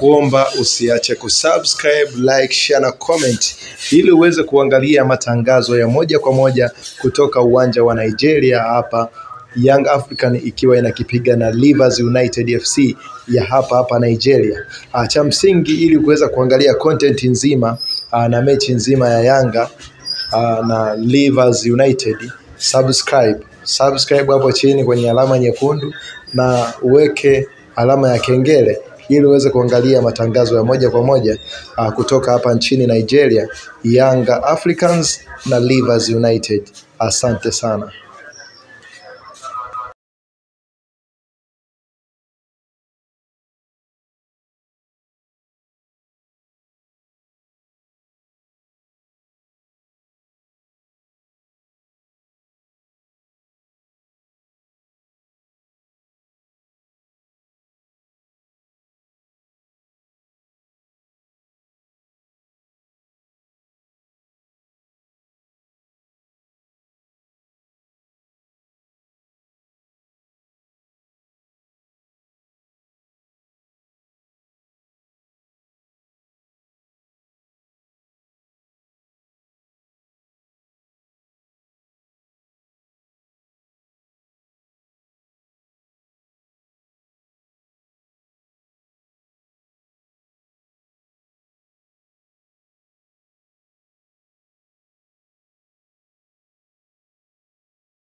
kuomba usiache kusubscribe, like, share na comment ili uweze kuangalia matangazo ya moja kwa moja kutoka uwanja wa Nigeria hapa Young African ikiwa inakipiga na Rivers United FC ya hapa hapa Nigeria. Ah, cha msingi ili kuweza kuangalia content nzima ah, na mechi nzima ya Yanga ah, na Rivers United, subscribe subscribe hapo chini kwenye alama nyekundu na uweke alama ya kengele ili uweze kuangalia matangazo ya moja kwa moja uh, kutoka hapa nchini Nigeria, Yanga Africans na Rivers United. Asante sana.